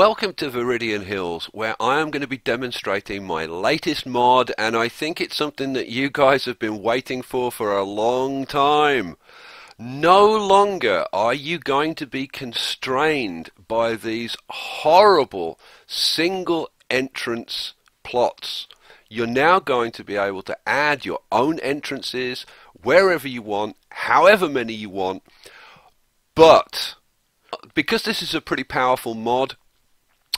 Welcome to Viridian Hills, where I am going to be demonstrating my latest mod, and I think it's something that you guys have been waiting for for a long time. No longer are you going to be constrained by these horrible single entrance plots. You're now going to be able to add your own entrances wherever you want, however many you want, but because this is a pretty powerful mod,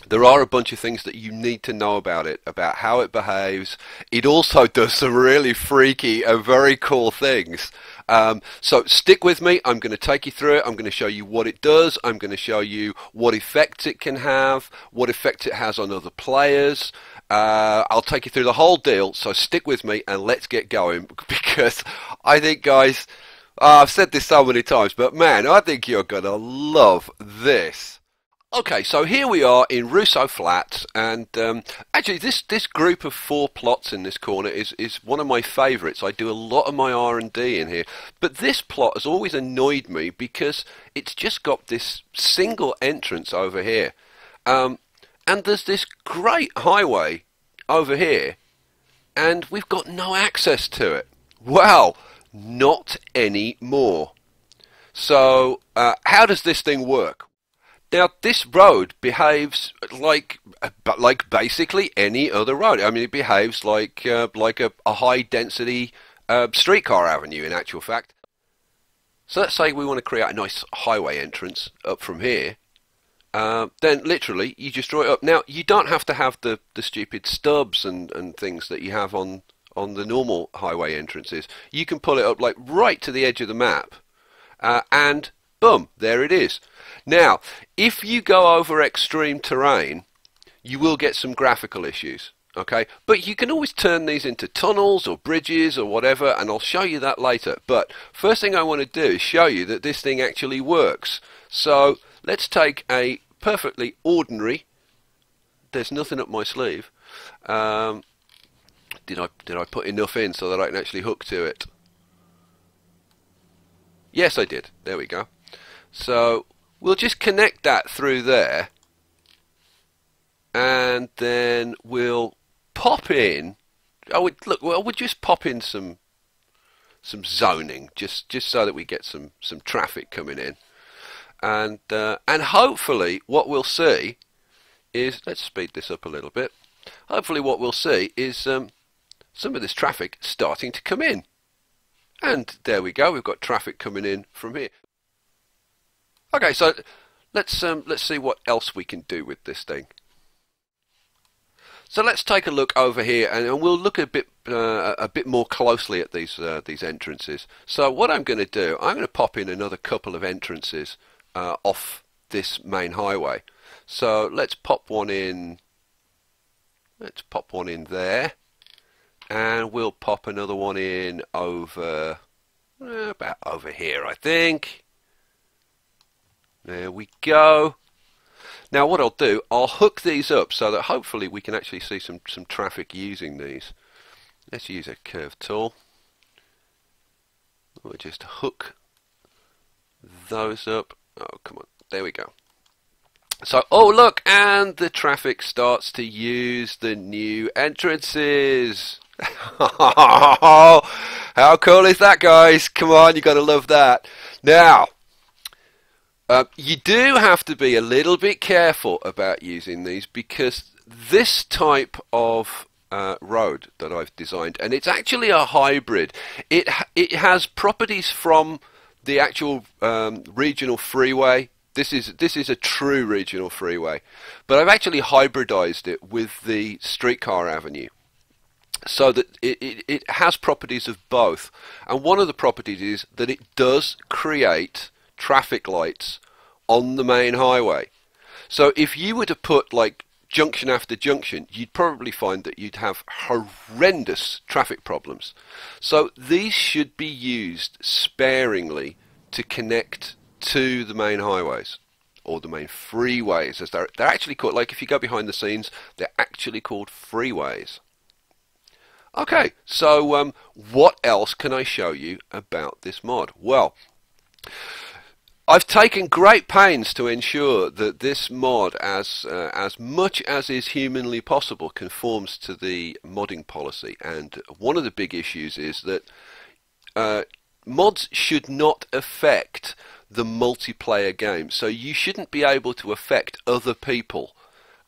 there are a bunch of things that you need to know about it, about how it behaves. It also does some really freaky and very cool things. Um, so stick with me. I'm going to take you through it. I'm going to show you what it does. I'm going to show you what effects it can have, what effect it has on other players. Uh, I'll take you through the whole deal. So stick with me and let's get going because I think, guys, I've said this so many times, but man, I think you're going to love this. Okay, so here we are in Russo Flats, and um, actually, this, this group of four plots in this corner is, is one of my favourites. I do a lot of my R and D in here, but this plot has always annoyed me because it's just got this single entrance over here, um, and there's this great highway over here, and we've got no access to it. Well, not anymore. So, uh, how does this thing work? Now, this road behaves like, like basically any other road. I mean, it behaves like uh, like a, a high density uh, streetcar avenue. In actual fact, so let's say we want to create a nice highway entrance up from here. Uh, then literally you just draw it up. Now you don't have to have the, the stupid stubs and, and things that you have on on the normal highway entrances. You can pull it up like right to the edge of the map, uh, and boom, there it is. Now, if you go over extreme terrain, you will get some graphical issues. Okay, but you can always turn these into tunnels or bridges or whatever, and I'll show you that later. But first thing I want to do is show you that this thing actually works. So let's take a perfectly ordinary. There's nothing up my sleeve. Um, did I did I put enough in so that I can actually hook to it? Yes, I did. There we go. So we'll just connect that through there. And then we'll pop in. I would look well we'll just pop in some some zoning just just so that we get some some traffic coming in. And uh, and hopefully what we'll see is let's speed this up a little bit. Hopefully what we'll see is um, some of this traffic starting to come in. And there we go we've got traffic coming in from here Okay, so let's um, let's see what else we can do with this thing. So let's take a look over here, and we'll look a bit uh, a bit more closely at these uh, these entrances. So what I'm going to do, I'm going to pop in another couple of entrances uh, off this main highway. So let's pop one in. Let's pop one in there, and we'll pop another one in over uh, about over here, I think. There we go. Now what I'll do, I'll hook these up so that hopefully we can actually see some, some traffic using these. Let's use a curve tool. We'll just hook those up. Oh, come on. There we go. So, oh look, and the traffic starts to use the new entrances. How cool is that, guys? Come on, you got to love that. Now, uh, you do have to be a little bit careful about using these because this type of uh, road that I've designed, and it's actually a hybrid. It it has properties from the actual um, regional freeway. This is this is a true regional freeway, but I've actually hybridized it with the streetcar avenue, so that it, it, it has properties of both. And one of the properties is that it does create traffic lights on the main highway. So if you were to put like junction after junction, you'd probably find that you'd have horrendous traffic problems. So these should be used sparingly to connect to the main highways or the main freeways as they're they're actually called like if you go behind the scenes they're actually called freeways okay so um, what else can I show you about this mod well I've taken great pains to ensure that this mod, as uh, as much as is humanly possible, conforms to the modding policy. And one of the big issues is that uh, mods should not affect the multiplayer game. So you shouldn't be able to affect other people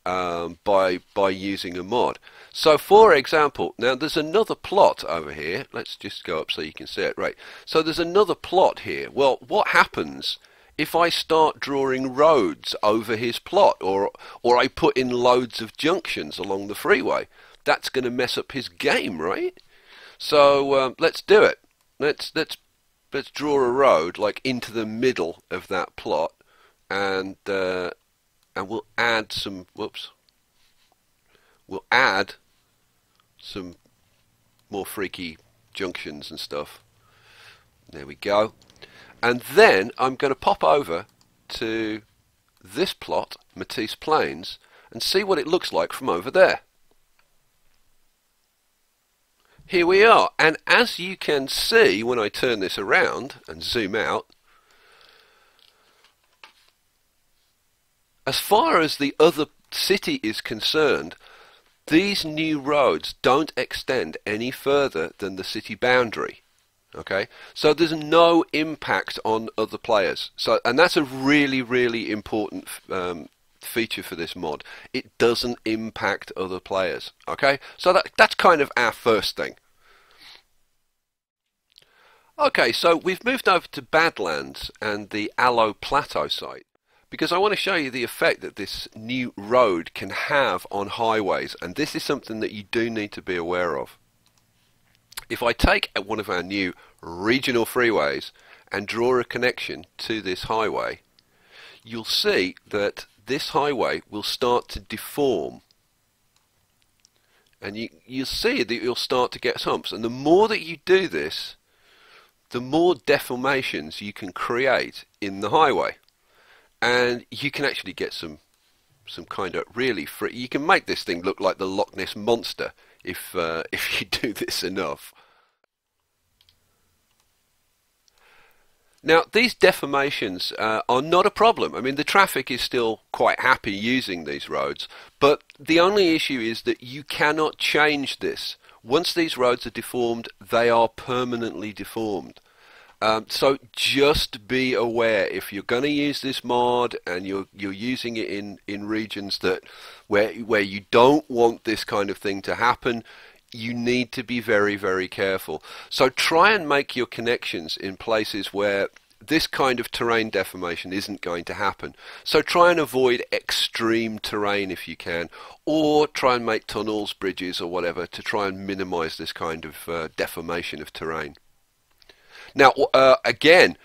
um, by by using a mod. So for example, now there's another plot over here. Let's just go up so you can see it. Right. So there's another plot here. Well, what happens if I start drawing roads over his plot or or I put in loads of junctions along the freeway? That's going to mess up his game, right? So um, let's do it. Let's let's let's draw a road like into the middle of that plot and uh, and we'll add some whoops we'll add some more freaky junctions and stuff. There we go. And then I'm going to pop over to this plot, Matisse Plains, and see what it looks like from over there. Here we are, and as you can see when I turn this around and zoom out, as far as the other city is concerned, these new roads don't extend any further than the city boundary. Okay, so there's no impact on other players. So, and that's a really, really important um, feature for this mod. It doesn't impact other players. Okay, so that that's kind of our first thing. Okay, so we've moved over to Badlands and the Aloe Plateau site because I want to show you the effect that this new road can have on highways and this is something that you do need to be aware of. If I take one of our new regional freeways and draw a connection to this highway you'll see that this highway will start to deform. And you, you'll see that you'll start to get humps. And the more that you do this the more deformations you can create in the highway and you can actually get some some kind of really free. You can make this thing look like the Loch Ness monster if uh, if you do this enough. Now, these deformations uh, are not a problem. I mean, the traffic is still quite happy using these roads, but the only issue is that you cannot change this. Once these roads are deformed, they are permanently deformed. Um, so just be aware if you're going to use this mod and you're you're using it in, in regions that where where you don't want this kind of thing to happen, you need to be very very careful. So try and make your connections in places where this kind of terrain deformation isn't going to happen. So try and avoid extreme terrain if you can, or try and make tunnels, bridges, or whatever to try and minimize this kind of uh, deformation of terrain. Now, uh, again,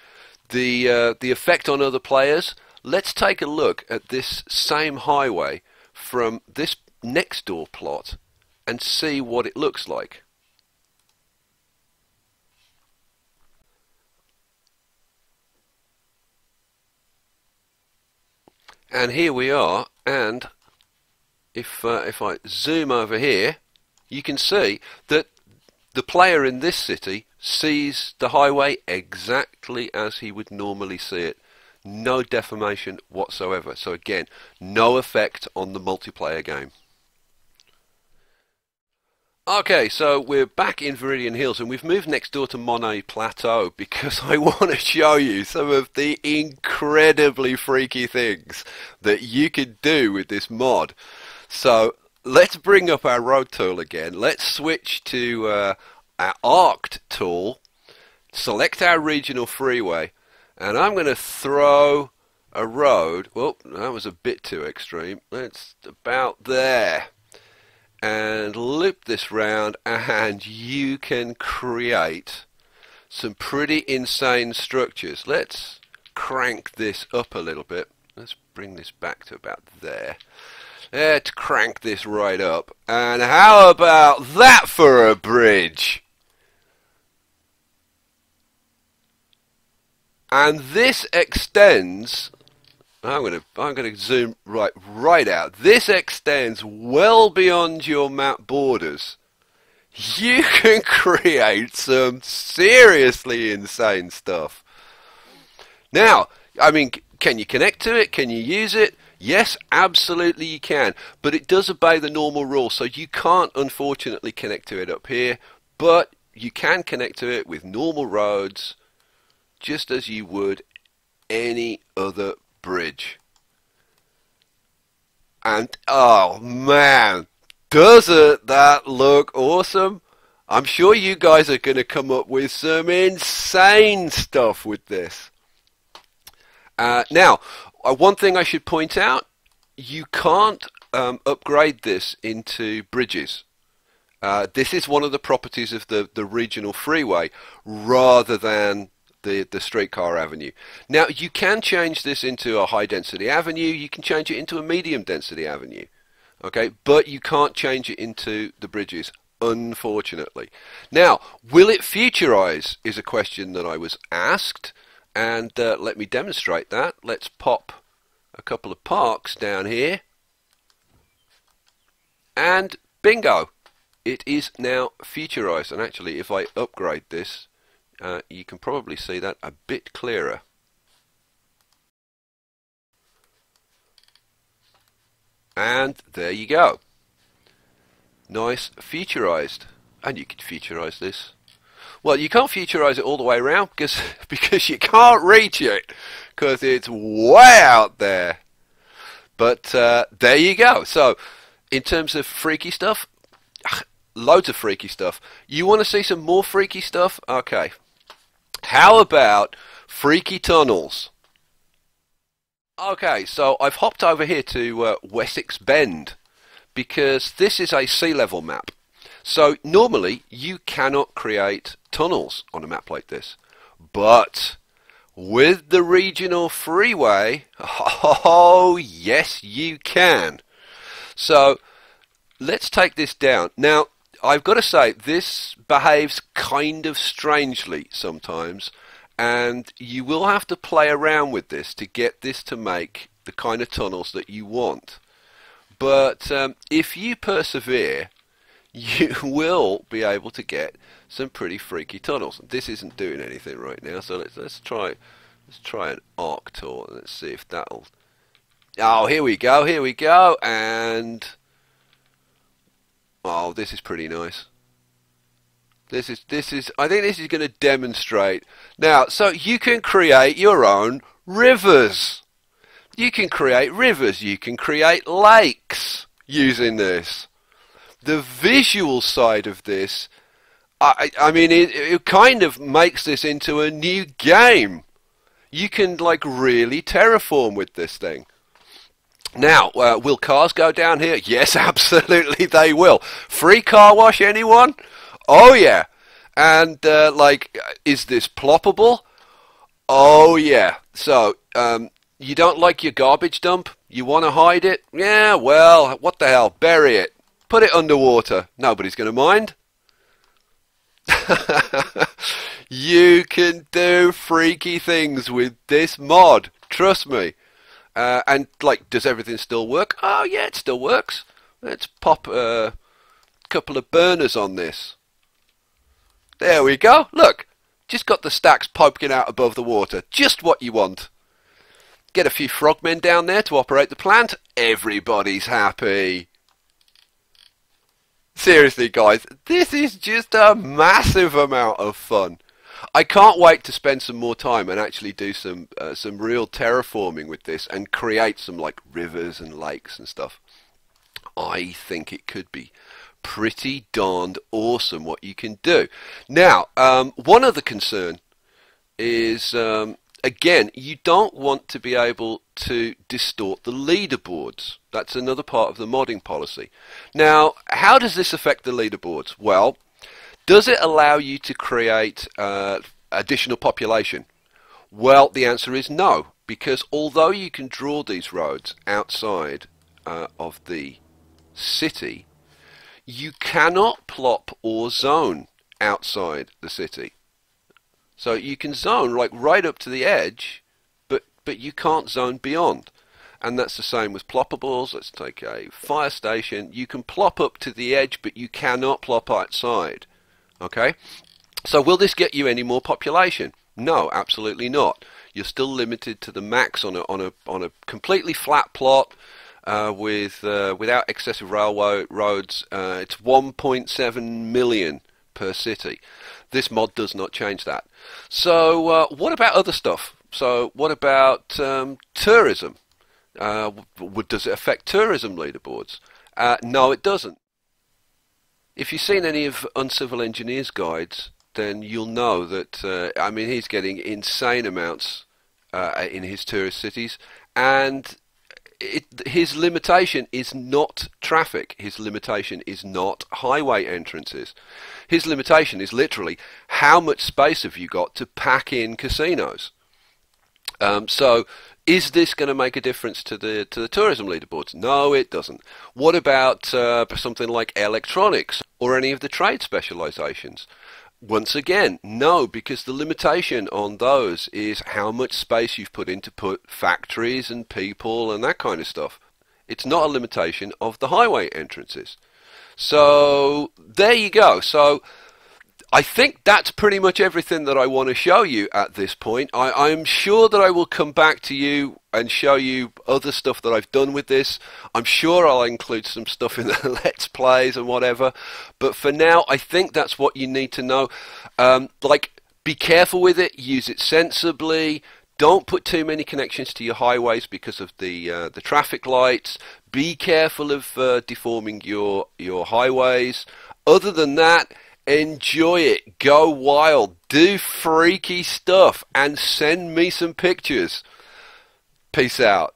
the uh, the effect on other players. Let's take a look at this same highway from this next door plot and see what it looks like. And here we are, and if uh, if I zoom over here, you can see that the player in this city sees the highway exactly as he would normally see it. No deformation whatsoever. So again, no effect on the multiplayer game. Okay, so we're back in Viridian Hills and we've moved next door to Monet Plateau because I want to show you some of the incredibly freaky things that you can do with this mod. So let's bring up our road tool again. Let's switch to uh, our arced tool, select our regional freeway, and I'm going to throw a road. Well, that was a bit too extreme. Let's about there. And loop this round, and you can create some pretty insane structures. Let's crank this up a little bit. Let's bring this back to about there. Let's crank this right up. And how about that for a bridge? And this extends I'm to I'm to zoom right right out. This extends well beyond your map borders. You can create some seriously insane stuff. Now, I mean, can you connect to it? Can you use it? Yes, absolutely you can, but it does obey the normal rules, so you can't unfortunately connect to it up here, but you can connect to it with normal roads, just as you would any other bridge. And, oh man, doesn't that look awesome? I'm sure you guys are going to come up with some insane stuff with this. Uh, now, uh, one thing I should point out, you can't um, upgrade this into bridges. Uh, this is one of the properties of the, the regional freeway rather than the, the streetcar avenue. Now, you can change this into a high density avenue, you can change it into a medium density avenue, okay, but you can't change it into the bridges, unfortunately. Now, will it futurize is a question that I was asked, and uh, let me demonstrate that. Let's pop a couple of parks down here, and bingo! It is now futurized, and actually, if I upgrade this, uh, you can probably see that a bit clearer. And there you go. Nice futurized. And you can futurize this. Well, you can't futurize it all the way around because because you can't reach it because it's way out there. But uh, there you go. So, in terms of freaky stuff, loads of freaky stuff. You want to see some more freaky stuff? Okay, how about freaky tunnels? Okay, so I've hopped over here to uh, Wessex Bend because this is a sea level map. So normally you cannot create tunnels on a map like this. But with the regional freeway, oh yes you can. So let's take this down. Now I've got to say, this behaves kind of strangely sometimes, and you will have to play around with this to get this to make the kind of tunnels that you want. But um, if you persevere, you will be able to get some pretty freaky tunnels. This isn't doing anything right now, so let's let's try let's try an arc tool. Let's see if that'll. Oh, here we go, here we go, and Oh, this is pretty nice. This is this is I think this is going to demonstrate. Now, so you can create your own rivers. You can create rivers, you can create lakes using this. The visual side of this I I mean it, it kind of makes this into a new game. You can like really terraform with this thing. Now, uh, will cars go down here? Yes, absolutely they will. Free car wash, anyone? Oh yeah. And uh, like, is this ploppable? Oh yeah. So, um, you don't like your garbage dump? You want to hide it? Yeah, well, what the hell? Bury it. Put it underwater. Nobody's going to mind. you can do freaky things with this mod. Trust me. Uh, and like, does everything still work? Oh yeah, it still works. Let's pop a couple of burners on this. There we go. Look, just got the stacks poking out above the water. Just what you want. Get a few frogmen down there to operate the plant. Everybody's happy. Seriously, guys, this is just a massive amount of fun. I can't wait to spend some more time and actually do some uh, some real terraforming with this and create some like rivers and lakes and stuff. I think it could be pretty darned awesome what you can do. Now, um, one other concern is um, again, you don't want to be able to distort the leaderboards. That's another part of the modding policy. Now, how does this affect the leaderboards? Well, does it allow you to create uh, additional population? Well, the answer is no, because although you can draw these roads outside uh, of the city, you cannot plop or zone outside the city. So you can zone like right up to the edge, but but you can't zone beyond. And that's the same with ploppables. Let's take a fire station. You can plop up to the edge, but you cannot plop outside. Okay? So will this get you any more population? No, absolutely not. You're still limited to the max on a on a on a completely flat plot. Uh, with uh, without excessive railway roads, uh, it's 1.7 million per city. This mod does not change that. So, uh, what about other stuff? So, what about um, tourism? Uh, does it affect tourism leaderboards? Uh, no, it doesn't. If you've seen any of Uncivil Engineer's guides, then you'll know that, uh, I mean, he's getting insane amounts uh, in his tourist cities, and it, his limitation is not traffic. His limitation is not highway entrances. His limitation is literally how much space have you got to pack in casinos. Um, so is this going to make a difference to the to the tourism leaderboards? No, it doesn't. What about uh, something like electronics or any of the trade specializations? Once again, no, because the limitation on those is how much space you've put in to put factories and people and that kind of stuff. It's not a limitation of the highway entrances. So there you go. So I think that's pretty much everything that I want to show you at this point. I, am sure that I will come back to you and show you other stuff that I've done with this. I'm sure I'll include some stuff in the Let's Plays and whatever. But for now, I think that's what you need to know. Um, like, be careful with it. Use it sensibly. Don't put too many connections to your highways because of the uh, the traffic lights. Be careful of uh, deforming your your highways. Other than that Enjoy it. Go wild. Do freaky stuff. And send me some pictures. Peace out.